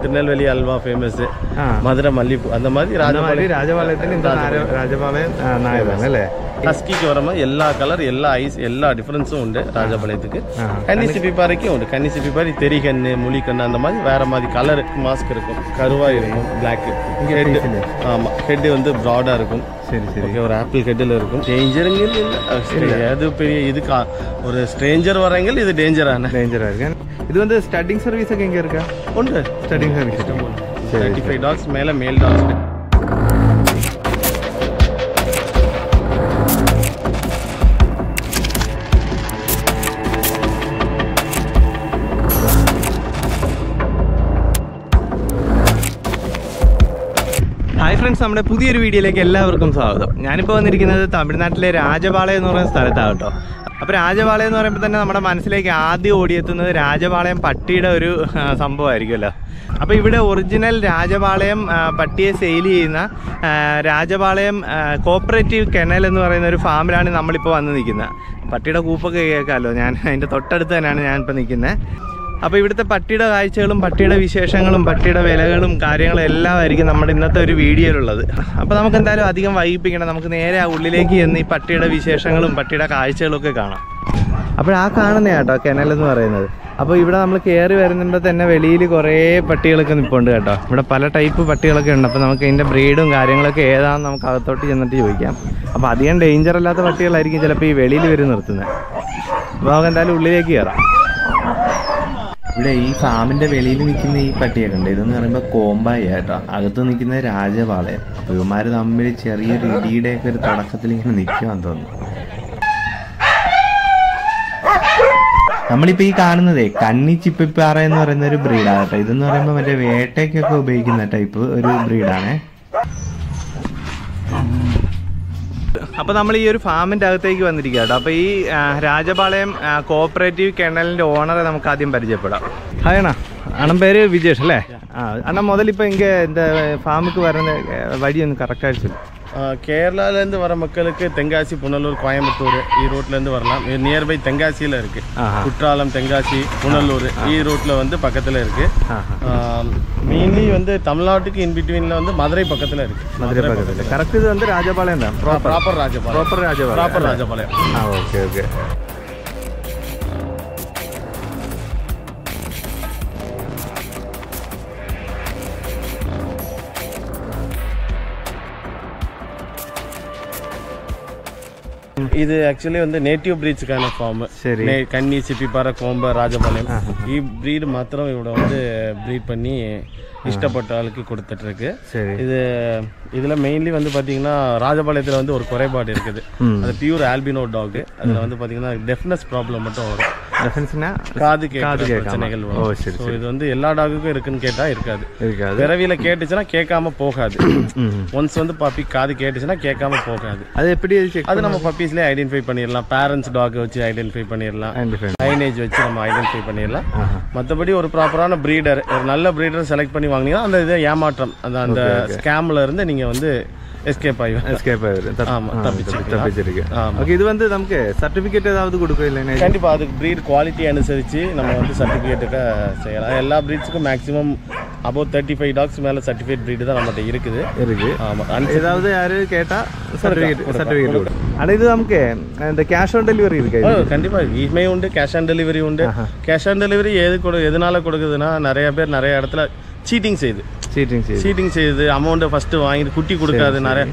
Tirunelveli halwa famous ஆ. மதுரை மல்லிப்பூ. அந்த மாதிரி அந்த மாதிரி ராஜபாளையம். ராஜபாளையத்தில் இந்த நார- ராஜபாளையம் ஆ, நாய் தானே அല്ലേ? ஹஸ்கிக்கு வர மாதிரி எல்லா கலர் எல்லா ஐஸ் எல்லா டிஃப்ரென்ஸும் உண்டு ராஜபாளையத்துக்கு. கன்னி சிப்பிப்பாறைக்கும் உண்டு. கன்னி சிப்பிப்பாறை தெரி கண்ணு கண்ணு அந்த மாதிரி வேற மாதிரி கலர் மாஸ்க் இருக்கும். கருவா இருக்கும் பிளாக் ஹெட் ஆமா. ஹெட் வந்து ப்ராடா இருக்கும். சரி சரி. ஒரு ஆப்பிள் ஹெட்டில் இருக்கும். டேஞ்சருங்க இல்லை. அது பெரிய இதுக்கு ஒரு ஸ்ட்ரேஞ்சர் வரங்க இது டேஞ்சரான டேஞ்சரா இருக்கு. இது வந்து ஸ்டட்டிங் சர்வீஸுக்கு எங்கே இருக்கா? உண்டு. Studding service thirty five dogs மேலே மேல் டாக்ஸ் നമ്മുടെ പുതിയൊരു വീഡിയോയിലേക്ക് എല്ലാവർക്കും സ്വാഗതം. ഞാനിപ്പോൾ വന്നിരിക്കുന്നത് തമിഴ്നാട്ടിലെ രാജപാളയം എന്ന് പറയുന്ന സ്ഥലത്താണ് കേട്ടോ അപ്പോൾ രാജപാളയം എന്ന് പറയുമ്പോൾ തന്നെ നമ്മുടെ മനസ്സിലേക്ക് ആദ്യം ഓടിയെത്തുന്നത് രാജപാളയം പട്ടിയുടെ ഒരു സംഭവമായിരിക്കുമല്ലോ. അപ്പോൾ ഇവിടെ ഒറിജിനൽ രാജപാളയം പട്ടിയെ സെയിൽ ചെയ്യുന്ന രാജപാളയം കോപ്പറേറ്റീവ് കെനൽ എന്ന് പറയുന്ന ഒരു ഫാമിലാണ് നമ്മളിപ്പോൾ വന്ന് നിൽക്കുന്നത്. പട്ടിയുടെ കൂപ്പൊക്കെ കേൾക്കാമല്ലോ. ഞാൻ അതിന്റെ തൊട്ടടുത്ത് തന്നെയാണ് ഞാനിപ്പോൾ നിൽക്കുന്നത്. അപ്പോൾ ഇവിടുത്തെ പട്ടിയുടെ കാഴ്ചകളും പട്ടിയുടെ വിശേഷങ്ങളും പട്ടിയുടെ വിലകളും കാര്യങ്ങളും എല്ലാം ആയിരിക്കും നമ്മുടെ ഇന്നത്തെ ഒരു വീഡിയോയിലുള്ളത്. അപ്പോൾ നമുക്ക് എന്തായാലും അധികം വൈകിപ്പിക്കണം. നമുക്ക് നേരെ ആ ഉള്ളിലേക്ക് ചെന്ന് ഈ പട്ടിയുടെ വിശേഷങ്ങളും പട്ടിയുടെ കാഴ്ചകളും ഒക്കെ കാണാം. അപ്പോൾ ആ കാണുന്ന കേട്ടോ കെനലെന്ന് പറയുന്നത്. അപ്പോൾ ഇവിടെ നമ്മൾ കയറി വരുന്നുമ്പോൾ തന്നെ വെളിയിൽ കുറേ പട്ടികളൊക്കെ നിൽപ്പുണ്ട് കേട്ടോ. ഇവിടെ പല ടൈപ്പ് പട്ടികളൊക്കെ ഉണ്ട്. അപ്പോൾ നമുക്ക് ഇതിന്റെ ബ്രീഡും കാര്യങ്ങളൊക്കെ ഏതാണെന്ന് നമുക്ക് അകത്തോട്ട് ചെന്നിട്ട് ചോദിക്കാം. അപ്പോൾ അധികം ഡേഞ്ചർ അല്ലാത്ത പട്ടികളായിരിക്കും ചിലപ്പോൾ ഈ വെളിയിൽ വരും നിർത്തുന്നത് അപ്പോൾ നമുക്ക് എന്തായാലും ഉള്ളിലേക്ക് കയറാം ഇവിടെ ഈ ഫാമിന്റെ വെളിയിൽ നിൽക്കുന്ന ഈ പട്ടിയൊക്കെ ഉണ്ട് ഇതെന്ന് പറയുമ്പോൾ കോമ്പായി കേട്ടോ. അകത്ത് നിൽക്കുന്ന രാജപാളയം അപ്പൊ ഇവന്മാര് തമ്മിൽ ചെറിയൊരു ഇടിയുടെ ഒക്കെ ഒരു തടക്കത്തിൽ ഇങ്ങനെ നിൽക്കുവാൻ തോന്നുന്നു. നമ്മളിപ്പോ ഈ കാണുന്നതേ കണ്ണി ചിപ്പിപ്പാറ എന്ന് പറയുന്ന ഒരു ബ്രീഡാണ് കേട്ടോ. ഇതെന്ന് പറയുമ്പോൾ മറ്റേ വേട്ടയ്ക്കൊക്കെ ഉപയോഗിക്കുന്ന ടൈപ്പ് ഒരു ബ്രീഡാണേ. അപ്പോൾ നമ്മൾ ഈ ഒരു ഫാമിന്റെ അകത്തേക്ക് വന്നിരിക്കുക കേട്ടോ. അപ്പോൾ ഈ രാജപാളയം കോഓപ്പറേറ്റീവ് കിണലിന്റെ ഓണറെ നമുക്ക് ആദ്യം പരിചയപ്പെടാം. ഹായ് അണ്ണാ അണ്ണൻ പേര് വിജേഷ് അല്ലേ? ആ അണ്ണൻ മുതൽ ഇങ്ങനെ എങ്കിൽ എന്താ ഫാമുക്ക് വരുന്ന വഴിയൊന്നും ആയിട്ട് கேரளாலேருந்து வர மக்களுக்கு தென்காசி புனலூர் கோயம்புத்தூர் ஈரோட்லேருந்து வரலாம். நியர்பை தென்காசியில் இருக்குது குற்றாலம் தென்காசி புனலூர் ஈரோட்டில் வந்து பக்கத்தில் இருக்குது மெயின்லி வந்து தமிழ்நாட்டுக்கு இன் பிட்வீனில் வந்து மதுரை பக்கத்தில் இருக்குது மதுரை பக்கத்தில். கரெக்ட் இது வந்து ராஜபாளையம் தான். Proper Rajapalayam. Proper Rajapalayam. Proper Rajapalayam. Okay okay. இது ஆக்சுவலி வந்து நேட்டிவ் బ్రీడ్స్కాన ఫామ్ சரி. கன்னி சிப்பிப்பாறை கோம்ப ராஜபாளையம். இ బ్రీడ్ மாத்திரம் ఇవిడ வந்து బ్రీడ్ பண்ணி இஷ்டப்பட்ட ஆளுக்கு கொடுத்துட்டு இருக்கு இது இதுல மெயின்லி வந்து பாத்தீங்கன்னா ராஜபாளையத்துல வந்து ஒரு குறைபாடு இருக்குது. அது பியூர் ஆல்பினோ டாக் அதுல வந்து பாத்தீங்கன்னா டெஃப்னஸ் ப்ராப்ளம் மட்டும் வரும். ரெஃபரன்ஸ்னா காது காது பிரச்சனைகள் இது வந்து எல்லா டாகுக்கும் இருக்குன்னு கேட்டால் இருக்காது. இருக்காது. கேட்டுச்சுன்னா கேட்காம போகாது. ஒன்ஸ் வந்து பப்பி காது கேட்டுச்சுன்னா கேட்காம போகாது. அது எப்படி நம்ம பப்பீஸ்லேயே ஐடென்டிஃபை பண்ணிடலாம் பேரண்ட்ஸ் டாக் வச்சு ஐடென்டிஃபை பண்ணிடலாம் லைனேஜ் வச்சு நம்ம ஐடென்டிஃபை பண்ணிடலாம் மற்றபடி ஒரு ப்ராப்பரான ப்ரீடர் ஒரு நல்ல ப்ரீடர் செலக்ட் பண்ணி வாங்கினீங்கன்னா அந்த இது ஏமாற்றம். அந்த அந்த ஸ்கேம்ல இருந்து நீங்கள் வந்து எஸ்கேப் ஆகி எஸ்கேப் ஆயிரு ஆமா. தப்பிச்சிருக்கு ஆமா. ஓகே இது வந்து நமக்கு சர்டிபிகேட் ஏதாவது கொடுக்கும் இல்லைன்னா கண்டிப்பா அதுக்கு ப்ரீட் குவாலிட்டி அனுசரிச்சு நம்ம வந்து சர்டிஃபிகேட்டுக்கு செய்யலாம் எல்லா ப்ரீட்ஸுக்கும் maximum about thirty five dogs மேல சர்டிஃபிகேட் ப்ரீடு தான் நம்மகிட்ட இருக்குது இருக்கு ஆமா ஏதாவது யாரு கேட்டா சர்டிபிகேட் சர்டிபிகேட் கூட ஆனா இது நமக்கு இந்த கேஷ் ஆன் டெலிவரி இருக்கு கண்டிப்பா இமெயில் உண்டு கேஷ் ஆன் டெலிவரி உண்டு கேஷ் ஆன் டெலிவரி எது கொடு எதனால கொடுக்குதுன்னா நிறைய பேர் நிறைய இடத்துல சீட்டிங் செய்யுது சீட்டிங் செய்து. சீட்டிங் செய்யுது அமௌண்ட்டை ஃபர்ஸ்ட் வாங்கிட்டு குட்டி கொடுக்காது நிறைய.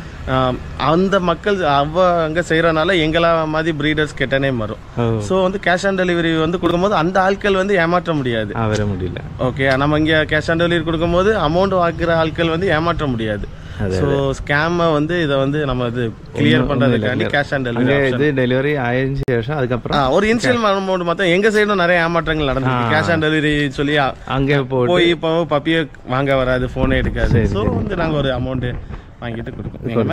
அந்த மக்கள் அவ அங்க செய்யறனால எங்களா மாதிரி பிரீடர்ஸ் கெட்ட நேம் வரும். ஸோ வந்து கேஷ் ஆன் டெலிவரி வந்து கொடுக்கும்போது அந்த ஆட்கள் வந்து ஏமாற்ற முடியாது. வர முடியல. ஓகே நம்ம இங்க கேஷ் ஆன் டெலிவரி கொடுக்கும்போது அமௌண்ட் வாங்குற ஆட்கள் வந்து ஏமாற்ற முடியாது. ஸோ ஸ்கேமை வந்து இதை வந்து நம்ம இது கிளியர் பண்றதுக்காண்டி கேஷ் ஆன் டெலிவரி இது டெலிவரி ஆயிடுச்சு சேஷம் அதுக்கப்புறம் ஒரு இனிஷியல் அமௌண்ட் மொத்தம் எங்க சைடும் நிறைய ஏமாற்றங்கள் நடந்திருக்கு கேஷ் ஆன் டெலிவரி சொல்லி அங்கே போய் இப்போ பப்பியை வாங்க வராது போனே எடுக்காது ஸோ வந்து நாங்க ஒரு அமௌண்ட் അപ്പൊ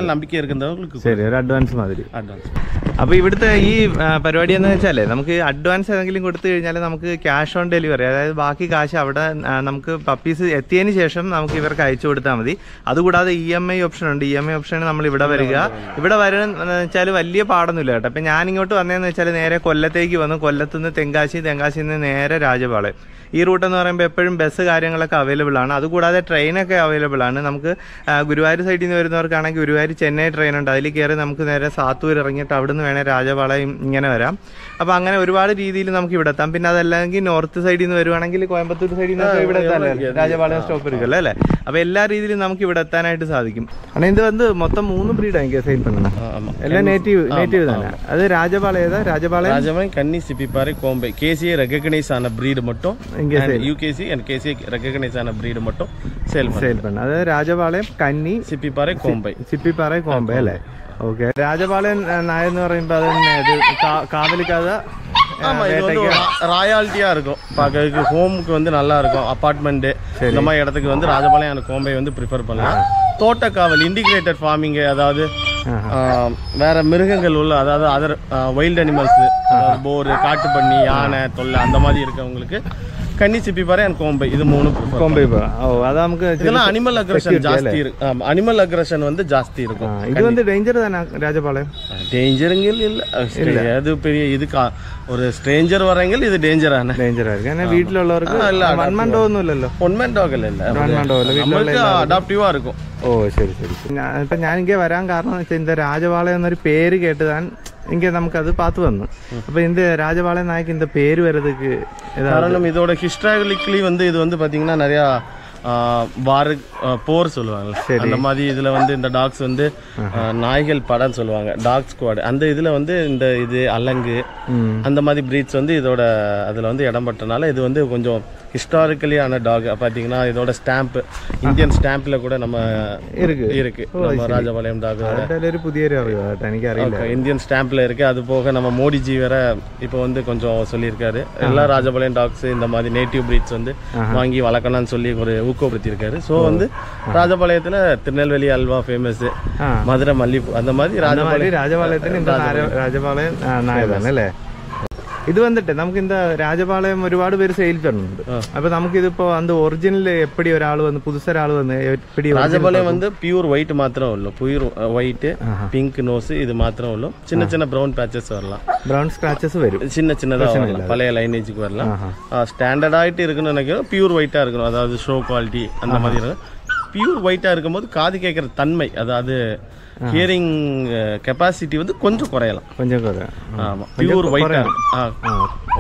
ശരി ഒരു അഡ്വാൻസ് അഡ്വാൻസ് അപ്പോൾ ഇവിടുത്തെ ഈ പരിപാടി എന്ന് വെച്ചാൽ നമുക്ക് അഡ്വാൻസ് ഏതെങ്കിലും കൊടുത്തു കഴിഞ്ഞാൽ നമുക്ക് ക്യാഷ് ഓൺ ഡെലിവറി അതായത് ബാക്കി കാശ് അവിടെ നമുക്ക് പപ്പീസ് എത്തിയതിന് ശേഷം നമുക്ക് ഇവർക്ക് അയച്ചു കൊടുത്താൽ മതി. അതുകൂടാതെ ഇ എം ഐ ഓപ്ഷൻ ഉണ്ട്. ഇ എം ഐ ഓപ്ഷൻ നമ്മൾ ഇവിടെ വരിക. ഇവിടെ വരണമെന്ന് വെച്ചാൽ വലിയ പാടൊന്നുമില്ല കേട്ടോ. ഞാൻ ഇങ്ങോട്ട് വന്നതെന്ന് വെച്ചാൽ നേരെ കൊല്ലത്തേക്ക് വന്നു. കൊല്ലത്തുനിന്ന് തെങ്കാശി തെങ്കാശിന്ന് നേരെ രാജപാളയം. ഈ റൂട്ട് എന്ന് പറയുമ്പോൾ എപ്പോഴും ബസ് കാര്യങ്ങളൊക്കെ അവൈലബിൾ ആണ് അതുകൂടാതെ ട്രെയിനൊക്കെ അവൈലബിൾ ആണ് നമുക്ക് ആ, ഗുരുവായൂർ സൈഡിൽ നിന്ന് വരുന്നവർക്കാണെങ്കിൽ ഗുരുവായൂർ ചെന്നൈ ട്രെയിൻ ഉണ്ട് അതിൽ കയറി നമുക്ക് നേരെ സാത്തൂർ ഇറങ്ങിയിട്ട് അവിടെ നിന്ന് വേണേൽ രാജപാളയം ഇങ്ങനെ വരാം അപ്പോൾ അങ്ങനെ ഒരുപാട് രീതിയിൽ നമുക്ക് ഇവിടെ എത്താം പിന്നെ അതല്ലെങ്കിൽ നോർത്ത് സൈഡിൽ നിന്ന് വരുവാണെങ്കിൽ കോയമ്പത്തൂർ സൈഡിൽ നിന്ന് ഇവിടെ എത്താല്ലേ രാജപാളയം സ്റ്റോപ്പ് ഇരിക്കുമല്ലോ അല്ലേ അപ്പോൾ എല്ലാ രീതിയിലും നമുക്ക് ഇവിടെ എത്താനായിട്ട് സാധിക്കും ஆனால் ഇത് வந்து மொத்தம் மூணு ப்ரீட் இங்கே சேல் பண்ணணும் ஆமாம் எல்லாம் நேட்டிவ் நேட்டிவ் தானே அது ராஜபாளையம் தான் ராஜபாளையம் ராஜபாளையம் கன்னி சிப்பிப்பாறை கோம்பை கேசிஏ ரெகக்னைஸ் ஆன breed மட்டும் இங்கே யூகேசி அண்ட் கேசிஏ ரெகக்னைஸ் ஆன breed மட்டும் சேல் பண்ண സെയിൽ പണ്ണ അതായത് രാജപാളയം കന്നി சிப்பிப்பாறை கோம்பை ചിപ്പിപ്പാറ കോമ്പെ അല്ലേ ഓക്കെ രാജപാളയം ആ, നായ എന്ന് പറയുമ്പോൾ അത് തന്നെ ഇത് കാ- കാവലിക്കാത ആ, ஆமா இது வந்து വേട്ടയ്ക്ക് ராயாலிட்டியா இருக்கும் பார்க்கறதுக்கு ஹோமுக்கு வந்து நல்லா இருக்கும் அபார்ட்மெண்ட் இந்த மாதிரி இடத்துக்கு வந்து ராஜபாளையம் அந்த கோம்பை வந்து ப்ரிஃபர் பண்ணலாம் தோட்டக்காவல் இன்டிகிரேட்டட் ஃபார்மிங் அதாவது ஆ, வேற மிருகங்கள் உள்ள அதாவது அதர் வைல்ட் அனிமல்ஸ் போர் காட்டுப்பன்னி யானை தொல்லை அந்த மாதிரி இருக்கவங்களுக்கு கன்னி சிப்பிப்பாறை அண்ட் கோம்பை இது மூணு prefer കോമ്പെ ഓ അത് നമുക്ക് ഇച്ചിരി- இதெல்லாம் அனிமல் அக்ரஷன் ஜாஸ்தி இருக்கு அனிமல் அக்ரஷன் வந்து ஜாஸ்தி ആ, இருக்கும் ഇത് வந்து ഡേഞ്ചർ തന്നെ രാജപാളയം டேஞ்சருங்கள் இல்ல அது பெரிய இதுக்கா ஒரு ஸ்ட்ரேஞ்சர் வரவங்க இது டேஞ்சரான ഡേഞ്ചർ ആയിരിക്കും കാരണം വീട്ടിലുള്ളവർക്ക് ആ, ഇല്ല, വൺമണ്ടോ ഒന്നുമില്ലല്ലോ ஒன்மேன் டாக் இல்ல இல்ல വൺമണ്ടോ അല്ല വീട്ടിലുള്ള நம்மளுக்கு அடாப்டிவா இருக்கும் ഓ ശരി ശരി ഞാൻ ഇപ്പം ഞാൻ ഇങ്ങനെ വരാൻ കാരണം എന്ന് വെച്ചാൽ இந்த രാജപാളയം എന്നൊരു പേര് കേട്ട് താൻ എങ്കിൽ നമുക്കത് പാത്തു വന്നു അപ്പോൾ ഇതിൻ്റെ രാജപാളയ നായക്ക് ഇതിൻ്റെ പേര് വരതുക്ക് കാരണം இதோட ஹிஸ்டாரிக்கலி வந்து இது வந்து பார்த்தீங்கன்னா நிறையா வாரு போர் சொல்லுவாங்க அந்த மாதிரி இதில் வந்து இந்த டாக்ஸ் வந்து நாய்கள் படம் சொல்லுவாங்க. Dog squad. அந்த இதில் வந்து இந்த இது அலங்கு அந்த மாதிரி பிரீட்ஸ் வந்து இதோட அதில் வந்து இடம்பட்டனால இது வந்து கொஞ்சம் ஹிஸ்டாரிக்கலியான டாக். பார்த்தீங்கன்னா இதோட ஸ்டாம்ப் இந்தியன் ஸ்டாம்பில் கூட நம்ம இருக்கு. இருக்கு. நம்ம ராஜபாளையம் டாக் புதிய இந்தியன் ஸ்டாம்பில் இருக்கு. அது போக நம்ம மோடிஜி வேற இப்போ வந்து கொஞ்சம் சொல்லியிருக்காரு. எல்லா ராஜபாளையம் டாக்ஸ் இந்த மாதிரி நேட்டிவ் பிரீட்ஸ் வந்து வாங்கி வளர்க்கணும்னு சொல்லி ஒரு ஊக்கப்படுத்தியிருக்காரு. ஸோ வந்து ராஜபாளையத்தில் திருநெல்வேலி அல்வா ஃபேமஸ் மதுரை மல்லிப்பூ அந்த மாதிரி ராஜபாளையம் ராஜபாளையத்தில் இந்த ராஜபாளையம். நாயதானே இல்லை ഇത് വന്നിട്ട് നമുക്ക് എന്താ രാജപാളയം ഒരുപാട് പേര് സെയിൽ തരുന്നുണ്ട് അപ്പൊ നമുക്കിതിപ്പോ അത് ഒറിജിനൽ എപ്പടി ഒരാൾ വന്ന് പുതുസ ഒരാൾ വന്ന് എപ്പടി രാജപാളയം വന്ന് പ്യൂർ വൈറ്റ് മാത്രമേ ഉള്ളൂ പ്യൂർ വൈറ്റ് പിങ്ക് നോസ് ഇത് മാത്രമേ ഉള്ളൂ ചിന്ന ചിന്ന ബ്രൗൺ പാച്ചസ് വരலாம் ബ്രൗൺ സ്ക്രാച്ചസ് വരും ചിന്ന ചിന്നതാ പഴയ ലൈനേജുക്ക് വരலாம் ஸ்டாண்டர்ட் ஆயிட்டு இருக்கணும் நினைக்கிறோம் பியூர் ஒயிட்டா இருக்கணும் அதாவது ஷோ குவாலிட்டி அந்த மாதிரி இருக்கும் பியூர் ஒயிட்டா இருக்கும்போது காது கேட்குற தன்மை அதாவது ஹியரிங் கெப்பாசிட்டி வந்து கொஞ்சம் குறையலாம். கொஞ்சம் குறையும் ஆமாம் பியூர் ஒயிட்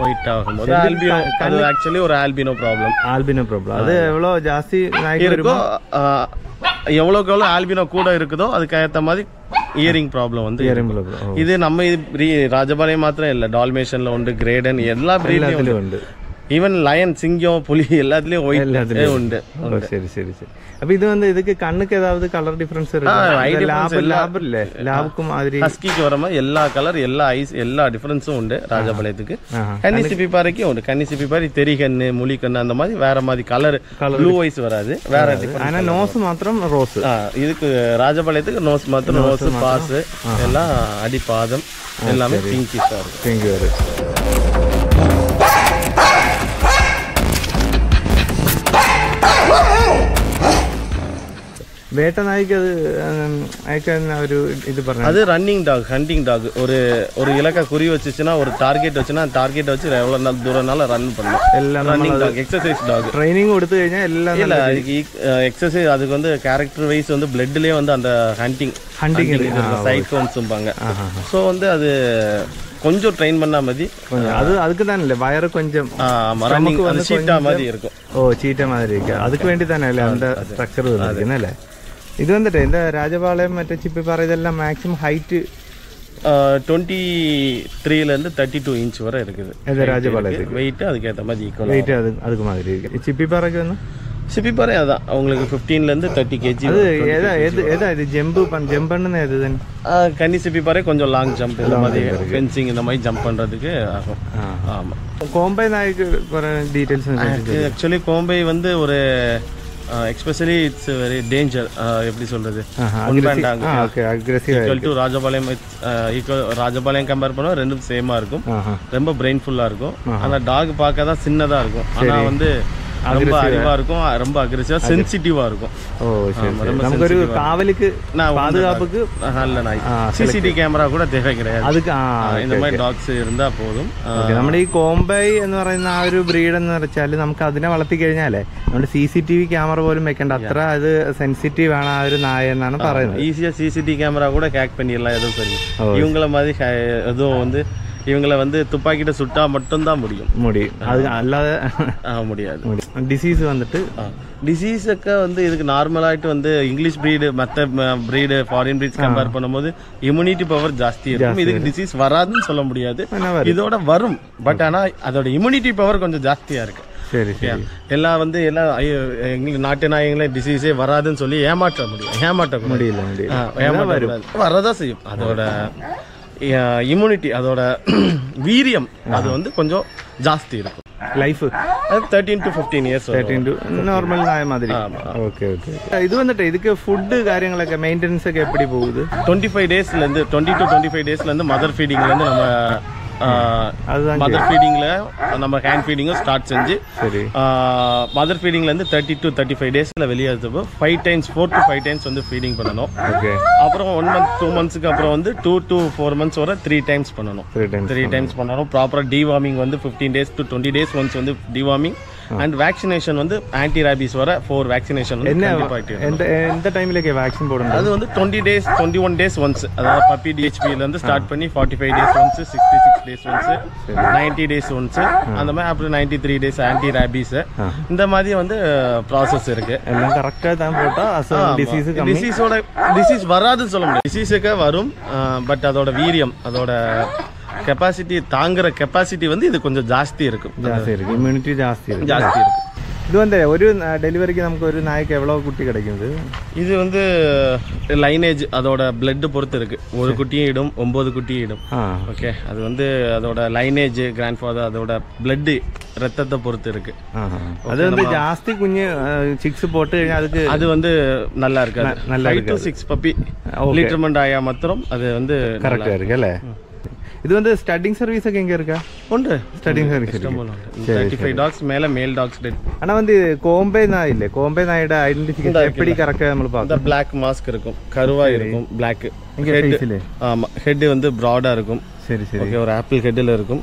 ஒயிட் ஆகும்போது ஆல்பினோ அது ஆக்சுவலி ஒரு ஆல்பினோ ப்ராப்ளம் ஆல்பினோ ப்ராப்ளம் அது எவ்வளோ ஜாஸ்தி இருக்கோ எவ்வளோக்கு எவ்வளோ ஆல்பினோ கூட இருக்குதோ அதுக்கு ஏற்ற மாதிரி இயரிங் ப்ராப்ளம் வந்து இயரிங் ப்ராப்ளம் இது நம்ம இது ராஜபாளையம் மாத்திரம் இல்லை. டால்மேஷன்ல உண்டு கிரேடன் எல்லா பிரீட்லையும் உண்டு. ஈவன் லயன் சிங்கம் புலி எல்லாத்துலயும் ஒயிட் உண்டு. சரி சரி சரி. அப்ப இது வந்து இதுக்கு கண்ணுக்கு ஏதாவது கலர் டிஃபரன்ஸ் இருக்கு? லேப் இல்ல லேபுக்கு மாதிரி. ஹஸ்கிக்கு வர மாதிரி எல்லா கலர் எல்லா ஐஸ் எல்லா டிஃபரன்ஸும் உண்டு ராஜபாளையத்துக்கு. கன்னி சிப்பி பாறைக்கும் உண்டு. கன்னி சிப்பி பாறை தெரி கண்ணு முலி கண்ணு அந்த மாதிரி வேற மாதிரி கலர் ப்ளூ ஐஸ் வராது. வேற ஆனா நோஸ் மாத்திரம் ரோஸ் இதுக்கு ராஜபாளையத்துக்கு நோஸ் மாத்திரம் ரோஸ் பாஸ் எல்லாம் பாதம் எல்லாமே பிங்கிஷா இருக்கும். பிங்க் വേട്ട നായ്ക്ക് അത് അയക്ക് ഒരു ഇത് പറഞ്ഞു அது ரன்னிங் டாக் ஹண்டிங் டாக் ஒரு ஒரு இலக்கை குறி வச்சுச்சுன்னா ஒரு டார்கெட் வச்சுன்னா டார்கெட் வச்சு எவ்வளோ நாள் தூரம்னாலும் ரன் பண்ணலாம் എല്ലാം running dog exercise dog training கொடுத்து കഴിഞ്ഞാൽ എല്ലാം இல்ல அதுக்கு எக்ஸசைஸ் அதுக்கு வந்து கேரக்டர் வைஸ் வந்து பிளட்லயே வந்து அந்த ஹண்டிங் Hunting. இருக்கு. சோ வந்து அது கொஞ்சம் ட்ரெயின் பண்ணா மாதிரி கொஞ்சம் அது அதுக்கு தானே வயறு கொஞ்சம் ரன்னிங் வந்து சீட்டா மாதிரி இருக்கும் ஓ சீட்டா மாதிரி இருக்கு அதுக்கு வேண்டி தானே அந்த ஸ்ட்ரக்சர் സ്ട്രക്ചർ തന്നിരിക്കുന്നല്ലേ ഇത് വന്നിട്ട് இந்த രാജപാളയം മറ്റേ ചിപ്പിപ്പാറ ഇതെല്ലാം മാക്സിമം ഹൈറ്റ് டுவெண்ட்டி த்ரீலேருந்து தேர்ட்டி டூ இன்ச் வரை இருக்குது இது ராஜபாளையத்துக்கு. வெயிட் அதுக்கேற்ற மாதிரி ஈக்குவல் വെയിറ്റ് அது அதுக்கு மாதிரி இருக்கு சிப்பிப்பாறைக்கு வந்து சிப்பிப்பாறை அதான் உங்களுக்கு ஃபிஃப்டீன்லேருந்து தேர்ட்டி கேஜி அது ஏதா எது ஏதா இது ஜம்பு பண் ஜம்ப் பண்ணுன்னு எது தானே கன்னி சிப்பிப்பாறை கொஞ்சம் லாங் ஜம்ப் இந்த மாதிரி ஃபென்சிங் இந்த மாதிரி ஜம்ப் பண்ணுறதுக்கு ஆகும் ஆமாம் കോമ്പൈ നായിക്ക് കുറെ ഡീറ്റെയിൽസ് ஆக்சுவலி கோம்பை வந்து ஒரு எக்ஸ்பெஷலி இட்ஸ் வெரி டேஞ்சர் எப்படி சொல்றது? Equal to Rajapalayam equal Rajapalayam compare பண்ணா ரெண்டும் சேமா இருக்கும். ரொம்ப பிரெயின்ஃபுல்லா இருக்கும். ஆனா டாக் பார்க்க தான் சின்னதா இருக்கும். ஆனா வந்து ரொம்ப அறிவா இருக்கும் ரொம்ப அக்ரெசிவா சென்சிட்டிவா இருக்கும் ஓ சரி ஆமா, சரி. ரொம்ப നമുക്കൊരു sensitive ஆ കാവലിക്ക് நான் பாதுகாப்புக்கு நல்ல நாய் ஆ, சிசிடிவி கேமரா கூட தேவை கிடையாது அதுக்கு ആ ஆ, இந்த மாதிரி டாக்ஸ் இருந்தா போதும் ஆ, ഓക്കെ നമ്മുടെ ഈ കോംബൈ എന്ന് പറയുന്ന ആ ഒരു ബ്രീഡ് എന്ന് വെച്ചാൽ നമുക്ക് അതിനെ വളർത്തി കഴിഞ്ഞാലേ നമ്മുടെ C C T V camera പോലും വെക്കേണ്ട അത്ര അത് സെൻസിറ്റീവ് ആണ് ആ ഒരു നായ എന്നാണ് പറയുന്നത് ஈஸியா சிசிடிவி கேமரா கூட ஹேக் பண்ணிடலாம் எதுவும் சரி இவங்கள மாதிரி ஹே- எதுவும் வந்து இவங்களை வந்து துப்பாக்கிட்ட சுட்டா மட்டும்தான் முடியும். முடியும் அது அல்லாத முடியாது. டிசீஸ் வந்துட்டு டிசீஸுக்கு வந்து இதுக்கு நார்மலாகிட்டு வந்து இங்கிலீஷ் ப்ரீடு மற்ற ப்ரீடு ஃபாரின் ப்ரீட்ஸ் கம்பேர் பண்ணும்போது இம்யூனிட்டி பவர் ஜாஸ்தி இருக்கும். இதுக்கு டிசீஸ் வராதுன்னு சொல்ல முடியாது. இதோட வரும். பட் ஆனால் அதோட இம்யூனிட்டி பவர் கொஞ்சம் ஜாஸ்தியாக இருக்கு. சரி எல்லாம் வந்து எல்லாம் எங்களுக்கு நாட்டு நாயங்களே டிசீஸே வராதுன்னு சொல்லி ஏமாற்ற முடியும். ஏமாற்ற முடியல வரதான் செய்யும். அதோட இம்யூனிட்டி அதோட வீரியம் அது வந்து கொஞ்சம் ஜாஸ்தி இருக்கும் ലൈഫ് அது thirteen to fifteen years normal നായ മാതിരി ഓക്കെ ഓക്കെ ഇത് വന്നിട്ട് ഇതൊക്കെ ഫുഡ് കാര്യങ്ങളൊക്കെ മെയിൻ്റെനൻസ് ഒക്കെ എപ്പടി പോകുത് டுவெண்ட்டி ஃபைவ் டேஸ்லேருந்து டுவெண்ட்டி டு டுவெண்ட்டி ஃபைவ் டேஸ்லேருந்து மதர் ஃபீடிங்லேருந்து நம்ம அதுதான் மதர் ஃபீடிங்கில் நம்ம ஹேண்ட் ஃபீடிங்கும் ஸ்டார்ட் செஞ்சு சரி. மதர் ஃபீடிங்லேருந்து தேர்ட்டி டு தேர்ட்டி ஃபைவ் டேஸில் வெளியே எடுத்தப்போ five times four to five times வந்து ஃபீடிங் பண்ணணும். ஓகே அப்புறம் ஒன் மந்த் டூ மந்த்ஸ்க்கு அப்புறம் வந்து டூ டு ஃபோர் மந்த்ஸ் வரை த்ரீ டைம்ஸ் பண்ணணும். த்ரீ டைம்ஸ் த்ரீ டைம்ஸ் பண்ணணும். ப்ராப்பராக டிவார்மிங் வந்து fifteen days to twenty days once வந்து டிவார்மிங் அண்ட் வேக்சினேஷன் வந்து ஆன்டி ராபிஸ் வர ஃபோர் வேக்சினேஷன் என்ன எந்த எந்த டைம்லேயே வேக்சின் போடணும்? அது வந்து twenty days twenty one days once அதாவது பப்பி டிஹெச்பியிலேருந்து ஸ்டார்ட் பண்ணி forty five days once sixty six days once ninety days once அந்த மாதிரி அப்புறம் ninety three days anti rabies இந்த மாதிரி வந்து ப்ராசஸ் இருக்கு. எல்லாம் கரெக்டாக தான் போட்டால் டிசீஸ் டிசீஸோட டிசீஸ் வராதுன்னு சொல்ல முடியும் டிசீஸுக்கு வரும் பட் அதோட வீரியம் அதோட கெப்பாசிட்டி தாங்குற கெப்பாசிட்டி வந்து இது கொஞ்சம் ஜாஸ்தி இருக்கும் ஜாஸ்தி இருக்கு. இம்யூனிட்டி ஜாஸ்தி இருக்கும் ஜாஸ்தி இருக்கும் இது வந்து ஒரு டெலிவரிக்கு நமக்கு ஒரு நாய்க்கு എവ്വളോ குட்டி கிடைக்குது? இது வந்து லைனேஜ் அதோட blood பொறுத்து இருக்கு. ஒரு குட்டியும் இடும் ஒன்பது குட்டியும் இடும். ஓகே அது வந்து அதோட லைனேஜ் கிராண்ட் ஃபாதர் அதோட blood ரத்தத்தை பொறுத்து இருக்கு. அது வந்து ஜாஸ்தி குஞ்சு சிக்ஸ் போட்டு அதுக்கு அது வந்து நல்லா இருக்காது. நல்லா சிக்ஸ் பப்பி லிட்டர்மெண்ட் ஆயா மாத்திரம் அது வந்து கரெக்டாக இருக்குல்ல இது வந்து ஸ்டட்டிங் சர்வீஸ் ഒക്കെ எங்க இருக்கா உண்டு studding service thirty five dogs மேல மேல் டாக்ஸ் டெட் ஆனா வந்து கோம்பே நாய் இல்ல கோம்பே நாயோட ஐடென்டிஃபிகேஷன் எப்படி கரெக்டா நம்ம பார்க்கணும் இந்த பிளாக் மாஸ்க் இருக்கும் கருவா இருக்கும் பிளாக் இங்க ஃபேஸ்ல ஆமா ஹெட் வந்து ப்ராடா இருக்கும் சரி சரி ஓகே ஒரு ஆப்பிள் ஹெட்டில் இருக்கும்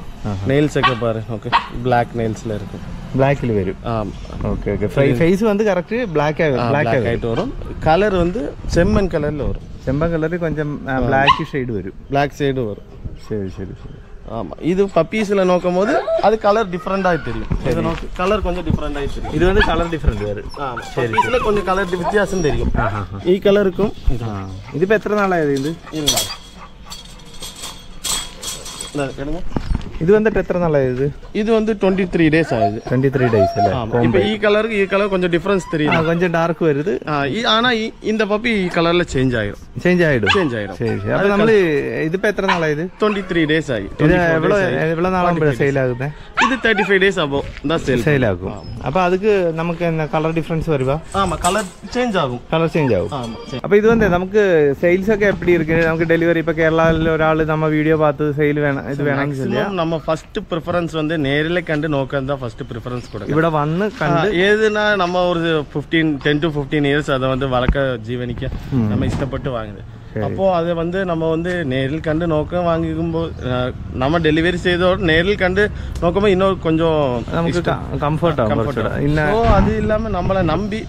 நெயில்ஸ் ഒക്കെ பாரு ஓகே பிளாக் நெயில்ஸ்ல இருக்கும் பிளாக்ல வரும் ஆமா ஓகே ஓகே ஃபேஸ் வந்து கரெக்ட் பிளாக் ஆகும் பிளாக் பிளாக் ஆயிட்டு வரும் கலர் வந்து செம்மண் கலர்ல வரும் செம்பன் கலர் கொஞ்சம் பிளாக் ஷேடு வரும் பிளாக் சைடு வரும் சரி சரி சரி. ஆமாம் இது பப்பீஸில் நோக்கும் போது அது கலர் டிஃப்ரெண்ட்டாக தெரியும். இதை நோக்கி கலர் கொஞ்சம் டிஃப்ரெண்ட்டாக தெரியும். இது வந்து கலர் டிஃப்ரெண்ட் வேறு. சரி இதில் கொஞ்சம் கலர் வித்தியாசம் தெரியும். இ கலருக்கும் இது. இப்போ எத்தனை நாள் ஆகுது இது இல்லைங்க இது வந்துட்டு எத்தனை நாள் ஆகுது இது வந்து டுவெண்ட்டி த்ரீ டேஸ் ஆகுது டுவெண்ட்டி த்ரீ டேஸ் இப்போ ஈ கலருக்கு இ கலர் கொஞ்சம் டிஃப்ரென்ஸ் தெரியும். கொஞ்சம் டார்க் வருது. ஆனால் இந்த பப்பி இ கலரில் சேஞ்ச் ஆகிடும் ചേഞ്ച് ആയിടും ചേഞ്ച് ആയിടും ശരി ശരി അപ്പൊ നമ്മള് ഇതിപ്പോ എത്ര നാളായത് ട്വന്റി ത്രീ ഡേയ്സ് ആയി എവിടെ നാളാകുമ്പോഴേ സെയിൽ ആകുന്നത് ഇത് തേർട്ടി ഫൈവ് ഡേയ്സ് ആകുമ്പോൾ സെയിൽ ആകും അപ്പൊ അതുക്ക് നമുക്ക് എന്നാ കളർ ഡിഫറൻസ് വരുവാ കളർ ചേഞ്ച് ആകും കളർ ചേഞ്ച് ആകും അപ്പൊ ഇത് വന്നേ നമുക്ക് സെയിൽസ് ഒക്കെ എപ്പി ഇരിക്കുന്നത് നമുക്ക് ഡെലിവറി ഇപ്പൊ കേരളത്തിൽ ഒരാൾ നമ്മ വീഡിയോ பார்த்து സെയിൽ വേണം ഇത് വേണമെങ്കിൽ நம்ம ஃபர்ஸ்ட் ப்ரிஃபரன்ஸ் வந்து நேரில் கண்டு நோக்கம் தான் ஃபர்ஸ்ட் ப்ரிஃபரன்ஸ் கொடுக்கும் இவட வந்து கண்டு ஏதுனா நம்ம ஒரு fifteen ten to fifteen years அதை வந்து வளர்க்க ஜீவனிக்க நம்ம இஷ்டப்பட்டு வாங்க அப்போ அதை வந்து நம்ம வந்து நேரில் கண்டு நோக்கம் வாங்கிக்கும்போது அஹ், நம்ம டெலிவரி செய்தோட நேரில் கண்டு நோக்கமா இன்னொரு கொஞ்சம் നമുക്ക് കംഫർട്ട് ആവും കുറച്ചുകൂടെ ഇന്ന ஸோ அது இல்லாம நம்மளை நம்பி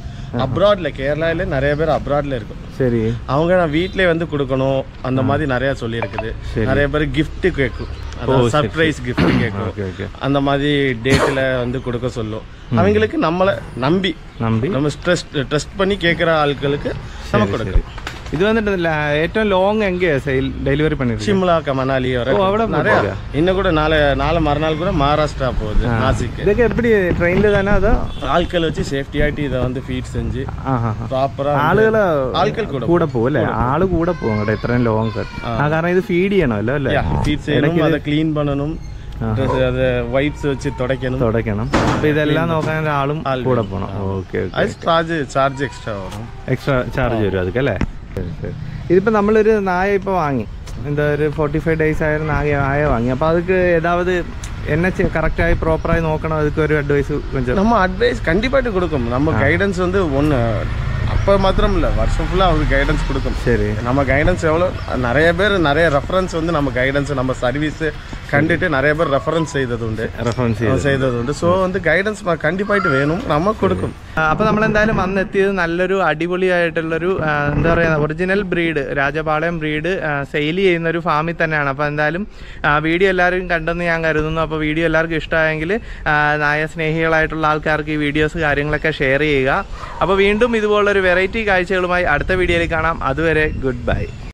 அப்ராட்ல கேரளால நிறைய பேர் அப்ராட்ல இருக்கும் ശരി அவங்க நான் வீட்லயே வந்து கொடுக்கணும் அந்த மாதிரி நிறைய சொல்லி இருக்குது நிறைய பேர் gift கேட்கும் அதாவது சர்ப்ரைஸ் gift கேட்கும் ഓക്കെ ഓക്കെ அந்த மாதிரி டேட்ல வந்து கொடுக்க சொல்லும் அவங்களுக்கு நம்மளை நம்பி നമ്പി நம்ம ஸ்ட்ரெஸ் ட்ரஸ்ட் பண்ணி கேட்குற ஆட்களுக்கு நம்ம கொடுக்கணும் ഇത് വന്നിട്ട് ല- ഏറ്റവും ലോങ് എങ്കെയാ സെയിൽ ഡെലിവറി பண்ணிருக்கு சிம்லாக்கு மணாலி வர ஓ, அவ்வளவு நிறைய போகுதா? இன்னும் கூட நாளை நாளை மறுநாள் கூட மகாராஷ்டிரா போகுது நாசிக் ഇതൊക്കെ എപ്പടി ട്രെയിനിൽ തന്നെ അതോ ஆட்கள் வச்சு சேஃப்டி ஆயிட்டு இதை வந்து ஃபீட் செஞ்சு ആ ഹാ ப்ராப்பரா ആളുകള് ஆட்கள் கூட കൂടെ പോകും അല്ലേ ആള് കൂടെ പോകും കേട്ടോ ഇത്രയും ലോങ് ആ കാരണം ഇത് ഫീഡ് ചെയ്യണമല്ലോ അല്ലേ ஃபீட் செய்யணும் அதை க்ளீன் பண்ணணும் ഡ്രസ്സ് അത് വൈപ്സ് വെച്ച് തുടയ്ക്കണം തുടയ്ക്കണം അപ്പൊ ഇതെല്ലാം നോക്കാൻ ഒരാളും കൂടെ പോകണം ഓക്കെ ഓക്കെ അത് ചാർജ് ചാർജ് എക്സ്ട്രാ വരും എക്സ്ട്രാ ചാർജ് വരും അതൊക്കെ അല്ലേ ശരി ശരി ഇതിപ്പോ നമ്മളൊരു നായ ഇപ്പൊ വാങ്ങി എന്താ ഒരു ഫോർട്ടി ഫൈവ് ഡേയ്സ് ആയ ഒരു നായ നായ വാങ്ങി അപ്പൊ அதுக்கு ஏதாவது என்ன கரெக்டாகி ப்ராப்பராகி நோக்கணும் அதுக்கு ஒரு அட்வைஸ் கொஞ்சம் நம்ம அட்வைஸ் கண்டிப்பாட்டு கொடுக்கும் நம்ம கைடன்ஸ் வந்து ஒன்று அப்போ மாத்திரம் இல்லை வருஷம் ஃபுல்லாக அவருக்கு கைடன்ஸ் கொடுக்கும் சரி நம்ம கைடன்ஸ் எவ்வளோ நிறைய பேர் நிறைய ரெஃபரன்ஸ் வந்து நம்ம கைடன்ஸ் நம்ம சர்வீஸ் கண்டுட்டு நிறைய பேர் ரெஃபரன்ஸ் செய்தது உண்டு റെഫറൻസ് ചെയ്ത് ചെയ്തത് ഉണ്ട് സോ வந்து ഗൈഡൻസ് കണ്ടിപ്പായിട്ട് വേണം നമ്മ കൊടുക്കും അപ്പൊ നമ്മൾ എന്തായാലും അന്ന് എത്തിയത് നല്ലൊരു അടിപൊളിയായിട്ടുള്ളൊരു ആ, എന്താ പറയുക original breed Rajapalayam breed sale ചെയ്യുന്ന ഒരു ഫാമിൽ തന്നെയാണ് അപ്പോൾ എന്തായാലും ആ, വീഡിയോ എല്ലാവരും കണ്ടെന്ന് ഞാൻ കരുതുന്നു അപ്പോൾ വീഡിയോ എല്ലാവർക്കും ഇഷ്ടമായെങ്കിൽ ആ, നായ സ്നേഹികളായിട്ടുള്ള ആൾക്കാർക്ക് ഈ വീഡിയോസ് കാര്യങ്ങളൊക്കെ ഷെയർ ചെയ്യുക അപ്പോൾ വീണ്ടും ഇതുപോലൊരു വെറൈറ്റി കാഴ്ചകളുമായി അടുത്ത വീഡിയോയിൽ കാണാം അതുവരെ ഗുഡ് ബൈ